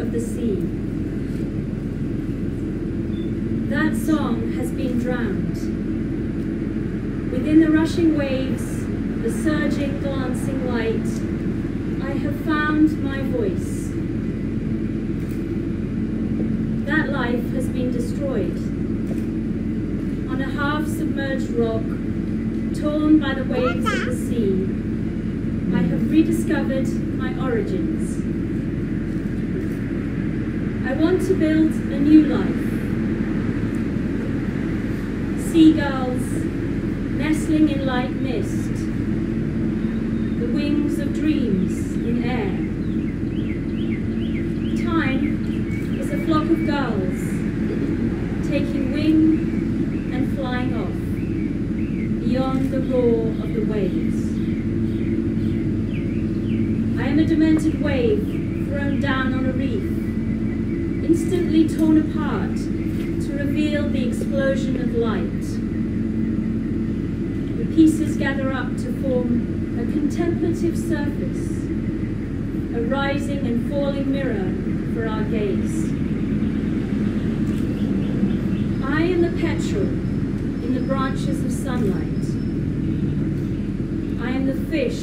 of the sea. That song has been drowned. Within the rushing waves, the surging, glancing light, I have found my voice. That life has been destroyed. On a half submerged rock, torn by the waves of the sea, I have rediscovered my origins. I want to build a new life. Seagulls nestling in light mist, the wings of dreams in air. Time is a flock of gulls taking wing and flying off beyond the roar of the waves. I am a demented wave thrown down on a reef, instantly torn apart to reveal the explosion of light. The pieces gather up to form a contemplative surface, a rising and falling mirror for our gaze. I am the petrel in the branches of sunlight. I am the fish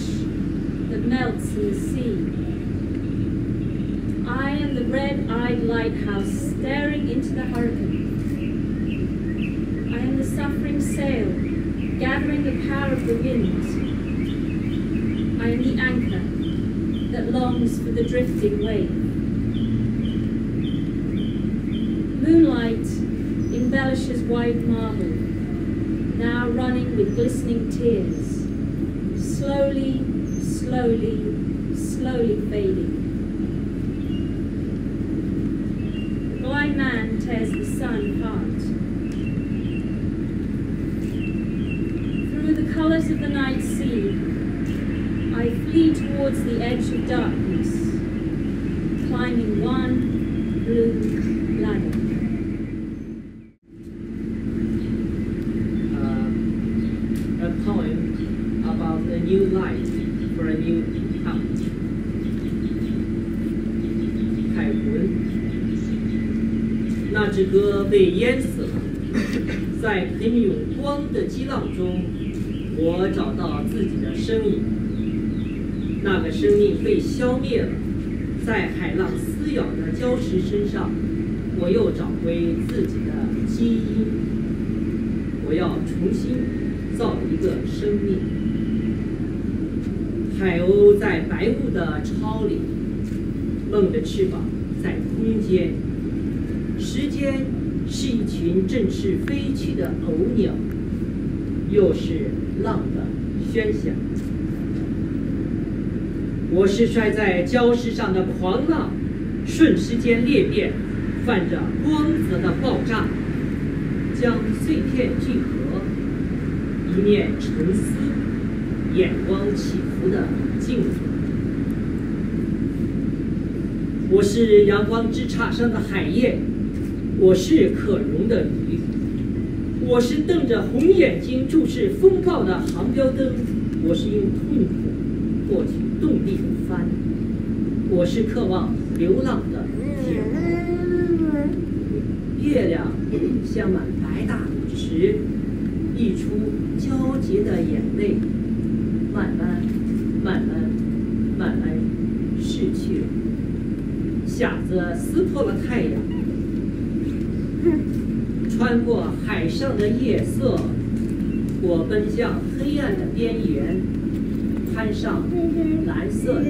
that melts in the sea. Red-eyed lighthouse staring into the hurricane. I am the suffering sail gathering the power of the wind. I am the anchor that longs for the drifting wave. Moonlight embellishes white marble, now running with glistening tears, slowly, slowly, slowly fading. Tears the sun apart. Through the colours of the night sea, I flee towards the edge of darkness, climbing one blue ladder. uh, a poem about a new life for a new heart. 那只歌被淹死了，在喷涌光的激浪中，我找到自己的身影。那个生命被消灭了，在海浪撕咬的礁石身上，我又找回自己的基因。我要重新造一个生命。海鸥在白雾的巢里，梦的翅膀在空间。时间是一群振翅飞去的鸥鸟，又是浪的喧响。我是摔在礁石上的狂浪，瞬时间裂变，泛着光泽的爆炸。将碎片聚合，一面沉思，眼光起伏的镜子。我是阳光之叉上的海燕，我是可溶的鱼，我是瞪着红眼睛注视风暴的航标灯，我是用痛苦获取动力的帆，我是渴望流浪的铁。月亮镶满白大理石，溢出皎洁的眼泪，慢慢、慢慢、慢慢逝去了。匣子撕破了太阳，穿过海上的夜色，我奔向黑暗的边缘，攀上蓝色的